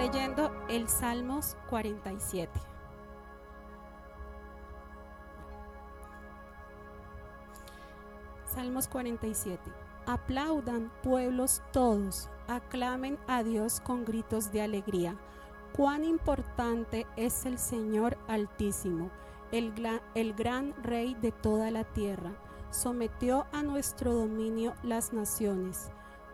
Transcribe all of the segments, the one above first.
leyendo el Salmos 47. Salmos 47. Aplaudan pueblos todos, aclamen a Dios con gritos de alegría. Cuán importante es el Señor Altísimo, el, el gran Rey de toda la tierra. Sometió a nuestro dominio las naciones,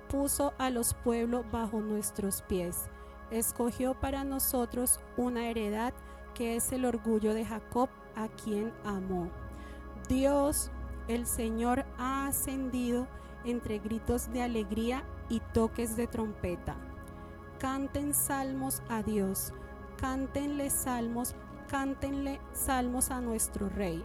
puso a los pueblos bajo nuestros pies, escogió para nosotros una heredad que es el orgullo de Jacob, a quien amó. Dios, el Señor, ha ascendido entre gritos de alegría y toques de trompeta. Canten salmos a Dios, cántenle salmos, cántenle salmos a nuestro Rey.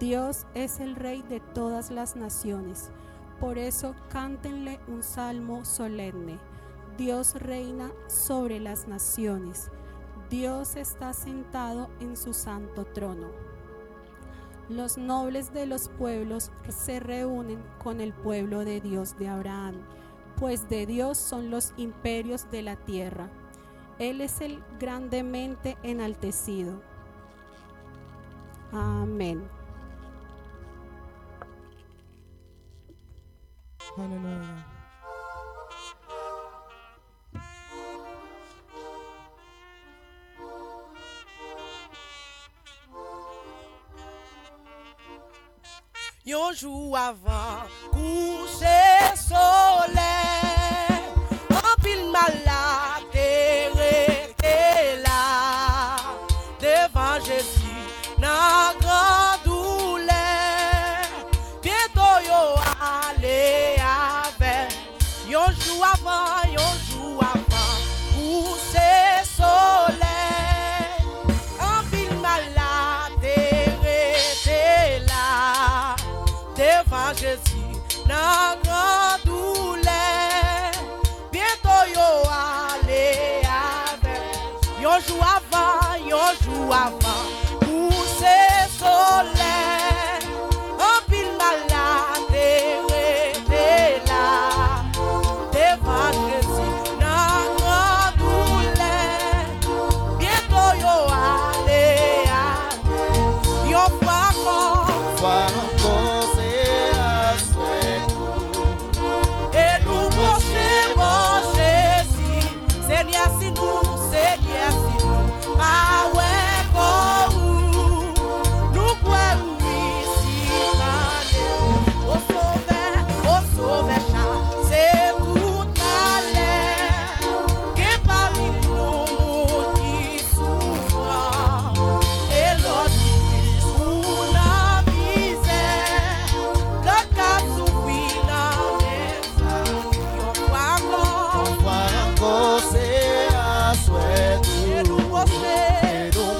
Dios es el Rey de todas las naciones, por eso cántenle un salmo solemne. Dios reina sobre las naciones, Dios está sentado en su santo trono. Los nobles de los pueblos se reúnen con el pueblo de Dios de Abraham, pues de Dios son los imperios de la tierra. Él es el grandemente enaltecido. Amén. Aleluya. Yon jou avan kouche soley Yon jou avan, yon jou avan Pou se soleil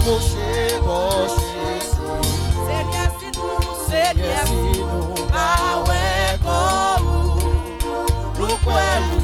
você goste. Seria se sido, seria se sido, não é colo, no coelho.